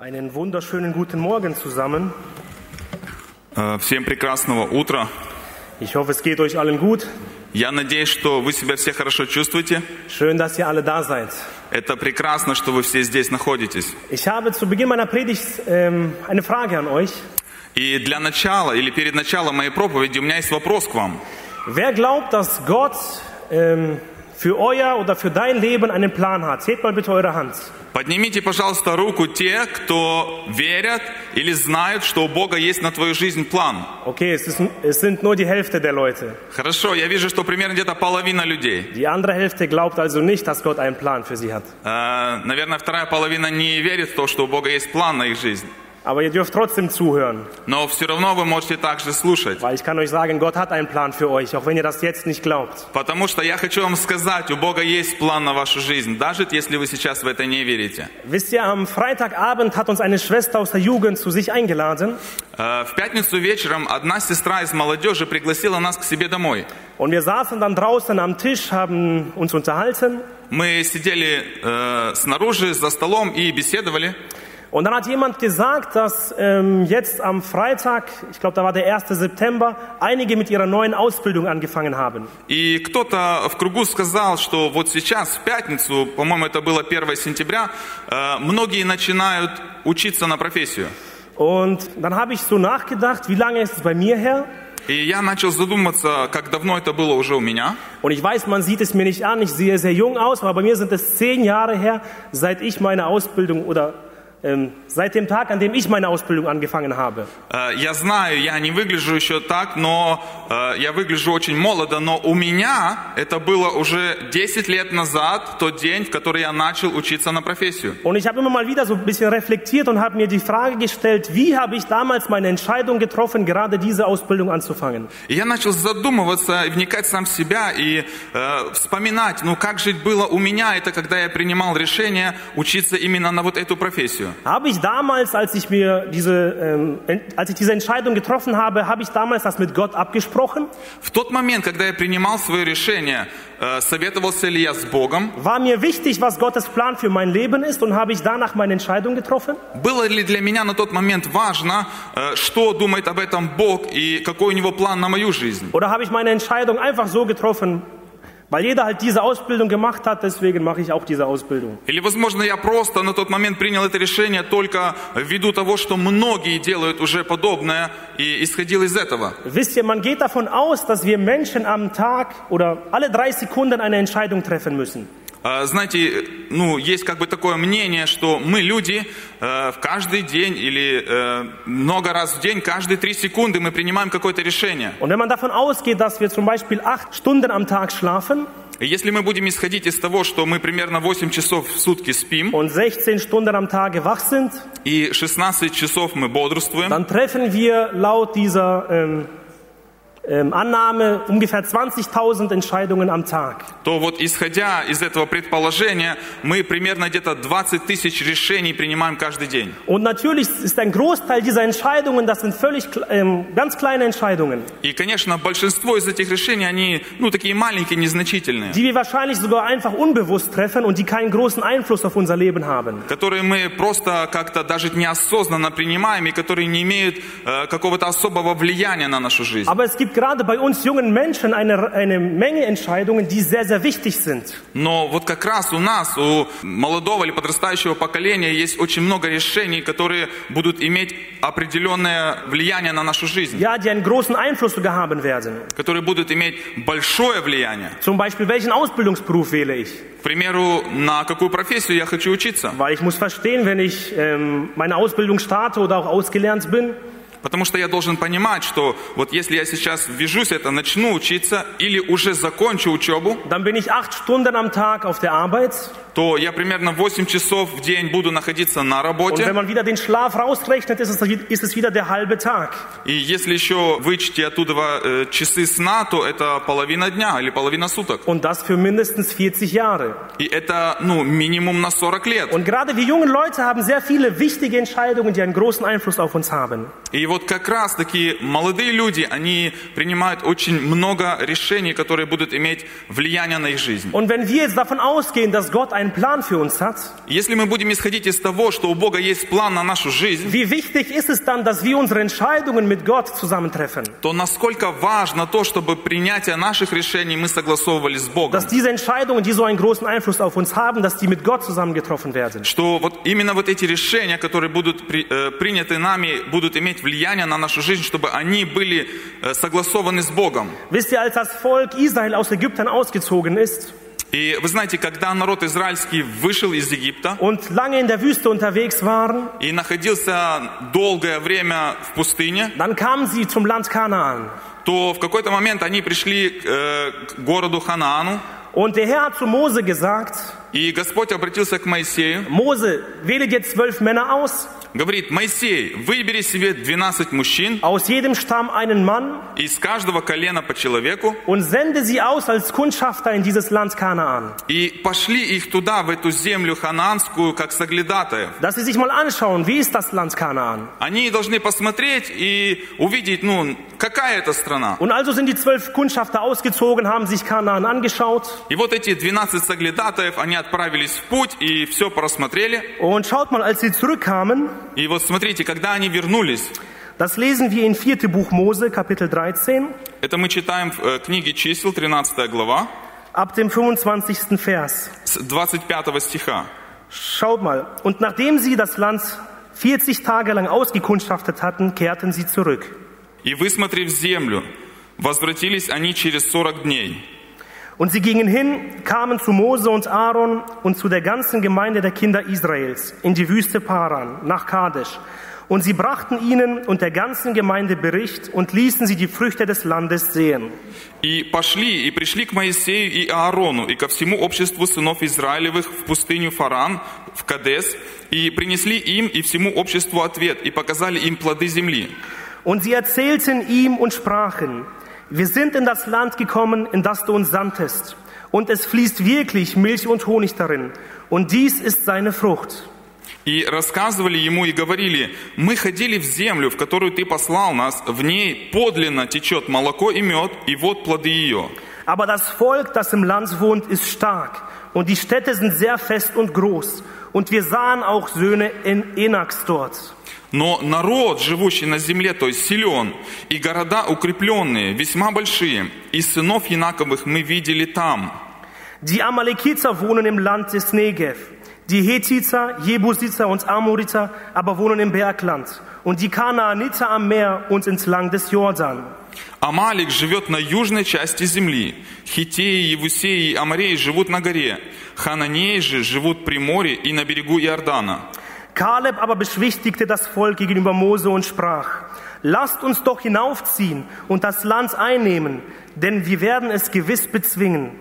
Einen wunderschönen guten Morgen zusammen. Э, Всем прекрасного утра. Ich hoffe, es geht euch allen gut. Я надеюсь, что вы себя все хорошо чувствуете. Schön, dass ihr alle da seid. Это прекрасно, что вы все здесь находитесь. Ich habe zu Beginn meiner Predigt ähm, eine Frage an euch. И для начала или перед началом моей проповеди у меня есть вопрос к вам. Wer glaubt, dass Gott ähm, für euer oder für dein Leben einen Plan hat? Hebt mal bitte eure Hand. Поднимите, пожалуйста, руку те, кто верят или знают, что у Бога есть на твою жизнь план. Okay, es, ist, es sind nur die Hälfte der Leute. Хорошо, я вижу, что примерно где-то половина людей. Die andere Hälfte glaubt also nicht, dass Gott einen Plan für sie hat. Э, Наверное, вторая половина не верит в то, что у Бога есть план на их жизнь. Aber ihr dürft trotzdem zuhören, Но все равно вы можете также слушать. weil ich kann euch sagen, Gott hat einen Plan für euch, auch wenn ihr das jetzt nicht glaubt. Потому что я хочу вам сказать, у Бога есть план на вашу жизнь, даже если вы сейчас в это не верите. Wisst ihr, am Freitagabend hat uns eine Schwester aus der Jugend zu sich eingeladen Э, В пятницу вечером одна сестра из молодежи пригласила нас к себе домой. und wir saßen dann draußen am Tisch, haben uns unterhalten Мы сидели э, снаружи за столом и беседовали. und dann hat jemand gesagt, dass ähm, jetzt am Freitag, ich glaube, da war der 1. September, einige mit ihrer neuen Ausbildung angefangen haben. И кто-то в кругу сказал, что вот сейчас, в пятницу, по-моему, это было 1 сентября, э, многие начинают учиться на профессию. Und dann habe ich so nachgedacht, wie lange ist es bei mir her? И я начал задуматься, как давно это было уже у меня. Und ich weiß, man sieht es mir nicht an, ich sehe sehr jung aus, aber bei mir sind es zehn Jahre her, seit ich meine Ausbildung oder ähm, seit dem Tag, an dem ich meine Ausbildung angefangen habe. Э, Я знаю, я не выгляжу еще так, но э, я выгляжу очень молодо, но у меня это было уже 10 лет назад, тот день, в который я начал учиться на профессию. Und ich habe immer mal wieder so ein bisschen reflektiert und habe mir die Frage gestellt, wie habe ich damals meine Entscheidung getroffen, gerade diese Ausbildung anzufangen? И я начал задумываться и вникать сам в себя и э, вспоминать, ну как жить было у меня, это когда я принимал решение учиться именно на вот эту профессию. Habe ich damals, als ich mir diese, ähm, ent- als ich diese Entscheidung getroffen habe, habe ich damals das mit Gott abgesprochen? В тот момент, когда я принимал свое решение, э, советовался ли я с Богом, War mir wichtig, was Gottes Plan für mein Leben ist und habe ich danach meine Entscheidung getroffen? Было ли для меня на тот момент важно, э, что думает об этом Бог и какой у него план на мою жизнь? Oder habe ich meine Entscheidung einfach so getroffen, weil jeder halt diese Ausbildung gemacht hat, deswegen mache ich auch diese Ausbildung? Или, возможно, я просто на тот момент принял это решение только ввиду того, что многие делают уже подобное и исходил из этого. Wisst ihr, man geht davon aus, dass wir Menschen am Tag oder alle drei Sekunden eine Entscheidung treffen müssen. Э, Знаете, ну, есть как бы такое мнение, что мы, люди, э, в каждый день или э, много раз в день, каждые три секунды мы принимаем какое-то решение. Und wenn man davon ausgeht, dass wir zum Beispiel acht Stunden am Tag schlafen И если мы будем исходить из того, что мы примерно 8 часов в сутки спим, und 16 Stunden am Tage wach sind, и 16 часов мы бодрствуем, dann treffen wir laut dieser ähm, ähm, Annahme ungefähr 20.000 Entscheidungen am Tag. то вот исходя из этого предположения, мы примерно где-то 20 тысяч решений принимаем каждый день. Und natürlich ist ein Großteil dieser Entscheidungen, das sind völlig ähm, ganz kleine Entscheidungen, И, конечно, большинство из этих решений, они, ну, такие маленькие, незначительные, die wir wahrscheinlich sogar einfach unbewusst treffen und die keinen großen Einfluss auf unser Leben haben. которые мы просто как-то даже неосознанно принимаем и которые не имеют э, какого-то особого влияния на нашу жизнь. Aber es gibt gerade bei uns jungen Menschen eine, eine Menge Entscheidungen, die sehr, sehr wichtig sind. Но вот как раз у нас, у молодого или подрастающего поколения есть очень много решений, которые будут иметь определенное влияние на нашу жизнь, Ja, die einen großen Einfluss sogar haben werden. которые будут иметь большое влияние. Zum Beispiel, welchen Ausbildungsberuf wähle ich? К примеру, на какую профессию я хочу учиться. Weil ich muss verstehen, wenn ich ähm, meine Ausbildung starte oder auch ausgelernt bin, Потому что я должен понимать, что вот если я сейчас ввяжусь это, начну учиться или уже закончу учебу, dann bin ich acht Stunden am Tag auf der Arbeit. то я примерно 8 часов в день буду находиться на Und работе. wenn man wieder den Schlaf rausrechnet, ist es, ist es wieder der halbe Tag. И если еще вычти оттуда э, часы сна, то это половина дня или половина суток. Und das für mindestens 40 Jahre. И это, ну, минимум на 40 лет. Und gerade wir jungen Leute haben sehr viele wichtige Entscheidungen, die einen großen Einfluss auf uns haben. И вот как раз такие молодые люди, они принимают очень много решений, которые будут иметь влияние на их жизнь. Und wenn wir jetzt davon ausgehen, dass Gott einen Plan für uns hat, Если мы будем исходить из того, что у Бога есть план на нашу жизнь, wie wichtig ist es dann, dass wir unsere Entscheidungen mit Gott zusammentreffen? то насколько важно то, чтобы принятие наших решений мы согласовывали с Богом. Dass diese Entscheidungen, die so einen großen Einfluss auf uns haben, dass die mit Gott zusammen getroffen werden. Что вот именно вот эти решения, которые будут при- э, приняты нами, будут иметь влияние на нашу жизнь, чтобы они были э, согласованы с Богом. Wisst ihr, als das Volk Israel aus Ägypten ausgezogen ist И вы знаете, когда народ израильский вышел из Египта und lange in der Wüste unterwegs waren, и находился долгое время в пустыне, dann kamen sie zum Land Kanaan. то в какой-то момент они пришли э, к городу Ханаану, Und der Herr hat zu Mose gesagt, и Господь обратился к Моисею, Mose, wähle dir zwölf Männer aus, говорит, Моисей, выбери себе 12 мужчин, aus jedem Stamm einen Mann из каждого колена по человеку, und sende sie aus als Kundschafter in dieses Land Kanaan. и пошли их туда, в эту землю ханаанскую, как соглядатаев. Dass sie sich mal anschauen, wie ist das Land Kanaan. Они должны посмотреть и увидеть, ну, какая это страна. Und also sind die zwölf Kundschafter ausgezogen, haben sich Kanaan angeschaut. И вот эти 12 соглядатаев, они отправились в путь и все просмотрели. Und schaut mal, als sie zurückkamen, И вот смотрите, когда они вернулись, das lesen wir in 4. Buch Mose, Kapitel 13, это мы читаем в э, книге чисел, 13 глава, ab dem 25. Vers. с 25 стиха. Schaut mal. Und nachdem sie das Land 40 Tage lang ausgekundschaftet hatten, kehrten sie zurück. «И высмотрев землю, возвратились они через 40 дней. Und sie gingen hin, kamen zu Mose und Aaron und zu der ganzen Gemeinde der Kinder Israels in die Wüste Paran, nach Kadesh. Und sie brachten ihnen und der ganzen Gemeinde Bericht und ließen sie die Früchte des Landes sehen. И пошли, и пришли к Моисею и Аарону, и ко всему обществу сынов Израилевых в пустыню Фаран, в Кадес, и принесли им и всему обществу ответ, и показали им плоды земли. Und sie erzählten ihm und sprachen, wir sind in das Land gekommen, in das du uns sandtest. Und es fließt wirklich Milch und Honig darin. Und dies ist seine Frucht. И рассказывали ему и говорили, мы ходили в землю, в которую ты послал нас, в ней подлинно течет молоко и мед, и вот плоды ее. Aber das Volk, das im Land wohnt, ist stark. Und die Städte sind sehr fest und groß. Und wir sahen auch Söhne in Enaks dort. Но народ, живущий на земле, то есть силен, и города укрепленные, весьма большие, и сынов Янаковых мы видели там. Die Amalekiter wohnen im Land des Negev. Die Hethiter, Jebusiter und Amoriter aber wohnen im Bergland. Und die Kanaaniter am Meer und entlang des Jordan. Амалик живет на южной части земли. Хитеи, Евусеи и Амареи живут на горе. Хананеи же живут при море и на берегу Иордана. Kaleb aber beschwichtigte das Volk gegenüber Mose und sprach, lasst uns doch hinaufziehen und das Land einnehmen, denn wir werden es gewiss bezwingen.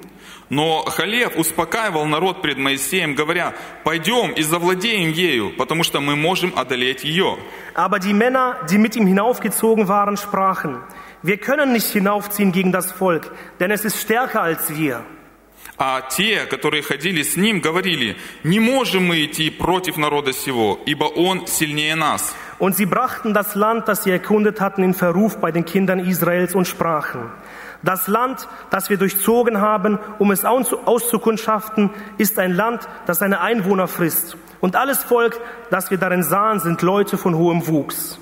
Но Халев успокаивал народ пред Моисеем, говоря, пойдем и завладеем ею, потому что мы можем одолеть ее. Aber die Männer, die mit ihm hinaufgezogen waren, sprachen, wir können nicht hinaufziehen gegen das Volk, denn es ist stärker als wir. А те, которые ходили с ним, говорили, не можем мы идти против народа сего, ибо он сильнее нас. Und sie brachten das Land, das sie erkundet hatten, in Verruf bei den Kindern Israels und sprachen, das Land, das wir durchzogen haben, um es aus- auszukundschaften, ist ein Land, das seine Einwohner frisst. Und alles Volk, das wir darin sahen, sind Leute von hohem Wuchs.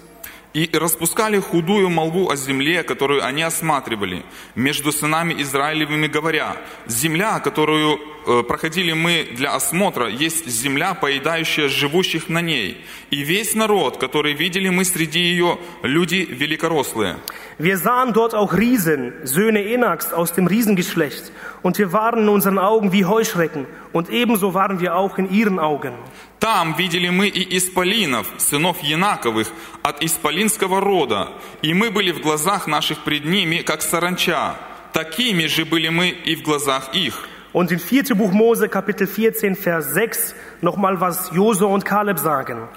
И распускали худую молву о земле, которую они осматривали, между сынами Израилевыми говоря, земля, которую проходили мы для осмотра, есть земля, поедающая живущих на ней. И весь народ, который видели мы среди ее, люди великорослые. Wir sahen dort auch Riesen, Söhne Enaks aus dem Riesengeschlecht. Und wir waren in unseren Augen wie Heuschrecken. Und ebenso waren wir auch in ihren Augen. Там видели мы и исполинов, сынов Янаковых, от исполинского рода, и мы были в глазах наших пред ними, как саранча. Такими же были мы и в глазах их. Und in 4. Buch Mose, Kapitel 14, Vers 6, nochmal was Josua und Kaleb sagen.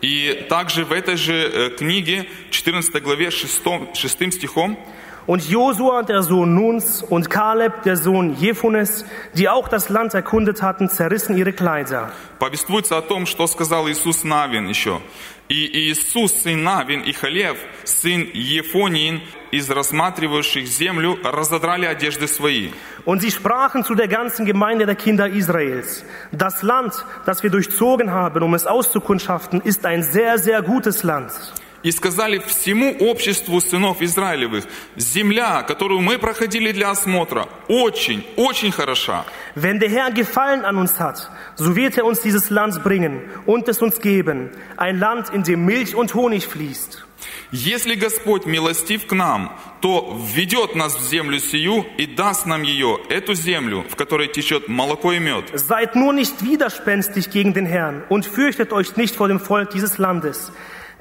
И также в этой же э, книге, 14 главе, 6, 6 стихом, Und Josua, der Sohn Nuns, und Kaleb, der Sohn Jephunes, die auch das Land erkundet hatten, zerrissen ihre Kleider. Повествуется о том, что сказал Иисус Навин еще. И Иисус, сын Навин, и Халев, сын Ефониин, из рассматривающих землю, разодрали одежды свои. Und sie sprachen zu der ganzen Gemeinde der Kinder Israels, das Land, das wir durchzogen haben, um es auszukundschaften, ist ein sehr, sehr gutes Land. И сказали всему обществу сынов Израилевых, земля, которую мы проходили для осмотра, очень, очень хороша. Wenn der Herr Gefallen an uns hat, so wird er uns dieses Land bringen und es uns geben, ein Land, in dem Milch und Honig fließt. Если Господь милостив к нам, то введет нас в землю сию и даст нам ее, эту землю, в которой течет молоко и мед. Seid nur nicht widerspenstig gegen den Herrn und fürchtet euch nicht vor dem Volk dieses Landes,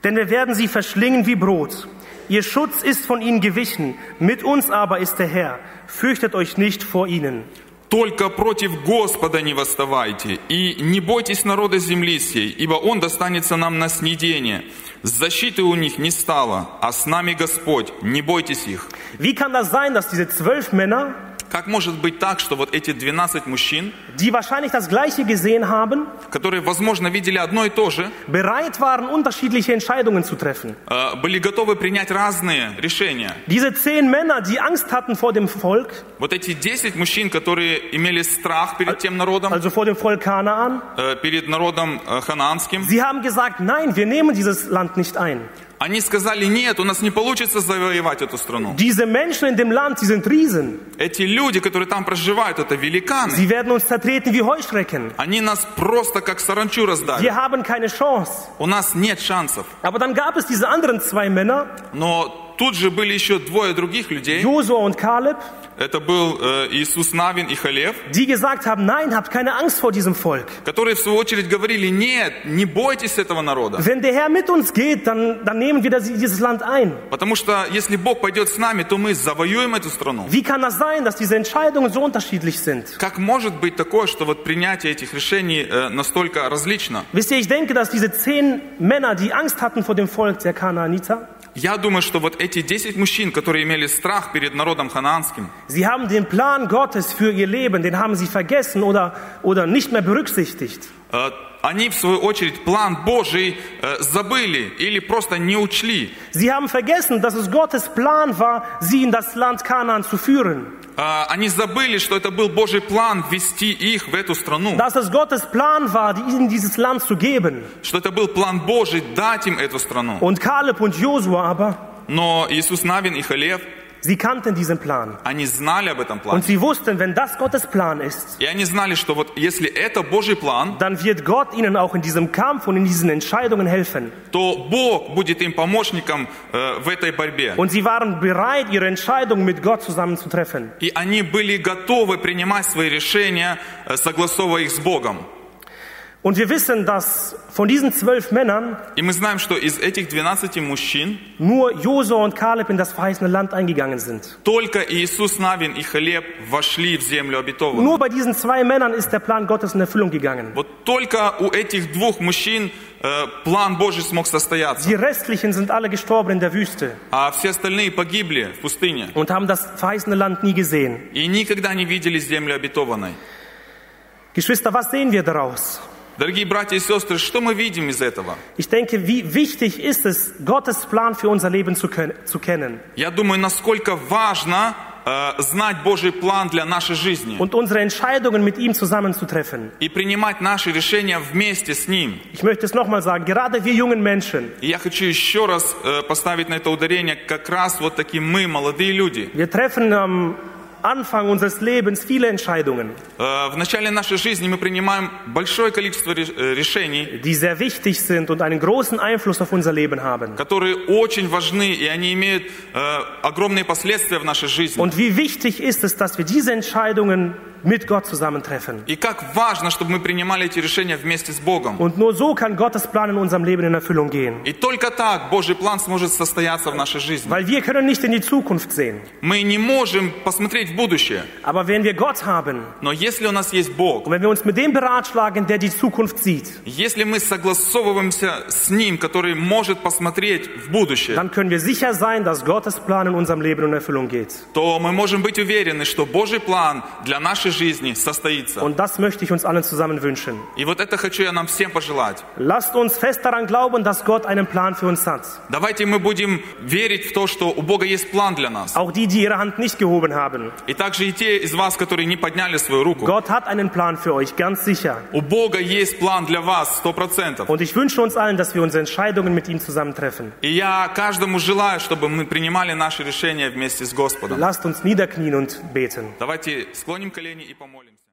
denn wir werden sie verschlingen wie Brot. Ihr Schutz ist von ihnen gewichen, mit uns aber ist der Herr. Fürchtet euch nicht vor ihnen. Только против Господа не восставайте, и не бойтесь народа земли сей, ибо Он достанется нам на снедение. Защиты у них не стало, а с нами Господь, не бойтесь их. Wie kann das sein, dass diese zwölf Männer, Как может быть так, что вот эти 12 мужчин, die wahrscheinlich das Gleiche gesehen haben, которые, возможно, видели одно и то же, bereit waren, unterschiedliche Entscheidungen zu treffen? э, были готовы принять разные решения? Diese zehn Männer, die Angst hatten vor dem Volk, Вот эти 10 мужчин, которые имели страх перед тем народом, also vor dem Volk Kanaan, э, перед народом э, ханаанским, sie haben gesagt, nein, wir nehmen dieses Land nicht ein. Они сказали, нет, у нас не получится завоевать эту страну. Diese Menschen in dem Land, die sind Riesen. Эти люди, которые там проживают, это великаны. Sie werden uns zertreten wie Heuschrecken. Они нас просто как саранчу раздали. Wir haben keine Chance. У нас нет шансов. Aber dann gab es diese anderen zwei Männer, Но тут же были еще двое других людей. Josua und Kaleb, Это был э, Иисус Навин и Халев, die gesagt haben, nein, habt keine Angst vor diesem Volk. которые в свою очередь говорили, нет, не бойтесь этого народа. Wenn der Herr mit uns geht, dann, dann nehmen wir das, dieses Land ein. Потому что если Бог пойдет с нами, то мы завоюем эту страну. Wie kann das sein, dass diese Entscheidungen so unterschiedlich sind? Как может быть такое, что вот принятие этих решений э, настолько различно? Wisst ihr, ich denke, dass diese zehn Männer, die Angst hatten vor dem Volk der Kanaaniter, Я думаю, что вот эти 10 мужчин, которые имели страх перед народом ханаанским, sie haben den Plan Gottes für ihr Leben, den haben sie vergessen oder, oder nicht mehr berücksichtigt. э, они в свою очередь план Божий э, забыли или просто не учли. Sie haben vergessen, dass es Gottes Plan war, sie in das Land Kanaan zu führen. Э, Они забыли, что это был Божий план ввести их в эту страну. Dass es Gottes Plan war, ihnen dieses Land zu geben. Что это был план Божий дать им эту страну. Und Kaleb und Josua aber, Но Иисус Навин и Халев, sie kannten diesen Plan. они знали об этом Und плане. sie wussten, wenn das Gottes Plan ist, И они знали, что вот если это Божий план, dann wird Gott ihnen auch in diesem Kampf und in diesen Entscheidungen helfen. то Бог будет им помощником э, в этой борьбе. Und sie waren bereit, ihre Entscheidungen mit Gott zusammen zu treffen. И они были готовы принимать свои решения, э, согласовывая их с Богом. Und wir wissen, dass von diesen zwölf Männern И мы знаем, что из этих 12 мужчин nur Josua und Kaleb in das verheißene Land eingegangen sind. только Иисус Навин и Халеб вошли в землю обетованную. Nur bei diesen zwei Männern ist der Plan Gottes in Erfüllung gegangen. Вот только у этих двух мужчин э, план Божий смог состояться, Die restlichen sind alle gestorben in der Wüste а все остальные погибли в пустыне und haben das verheißene Land nie gesehen. и никогда не видели землю обетованной. Geschwister, was sehen wir daraus? Дорогие братья и сестры, что мы видим из этого? Ich denke, wie wichtig ist es, Gottes Plan für unser Leben zu, können, zu kennen Я думаю, насколько важно э, знать Божий план для нашей жизни und unsere Entscheidungen mit ihm zusammenzutreffen. и принимать наши решения вместе с Ним. Ich möchte es nochmal sagen, gerade wir jungen Menschen, И я хочу еще раз э, поставить на это ударение, как раз вот таким мы, молодые люди. wir treffen am Anfang unseres Lebens viele Entscheidungen, Э, в начале нашей жизни мы принимаем большое количество ре- э, решений, die sehr wichtig sind und einen großen Einfluss auf unser Leben haben. которые очень важны, и они имеют э, огромные последствия в нашей жизни. Und wie wichtig ist es, dass wir diese Entscheidungen mit Gott zusammentreffen. И как важно, чтобы мы принимали эти решения вместе с Богом. Und nur so kann Gottes Plan in unserem Leben in Erfüllung gehen. И только так Божий план сможет состояться в нашей жизни. Weil wir können nicht in die Zukunft sehen. Мы не можем посмотреть в будущее. Aber wenn wir Gott haben Но если у нас есть Бог, und wenn wir uns mit dem beratschlagen, der die Zukunft sieht, если мы согласовываемся с Ним, который может посмотреть в будущее, dann können wir sicher sein, dass Gottes Plan in unserem Leben in Erfüllung geht. то мы можем быть уверены, что Божий план для нашей жизни состоится. Und das möchte ich uns allen zusammen wünschen. И вот это хочу я нам всем пожелать. Lasst uns fest daran glauben, dass Gott einen Plan für uns hat. Давайте мы будем верить в то, что у Бога есть план для нас. Auch die, die ihre Hand nicht gehoben haben. И также и те из вас, которые не подняли свою руку. Gott hat einen Plan für euch, ganz sicher. У Бога есть план для вас, сто процентов. Und ich wünsche uns allen, dass wir unsere Entscheidungen mit ihm zusammen treffen. И я каждому желаю, чтобы мы принимали наши решения вместе с Господом. Lasst uns niederknien und beten. Давайте склоним колени и помолимся.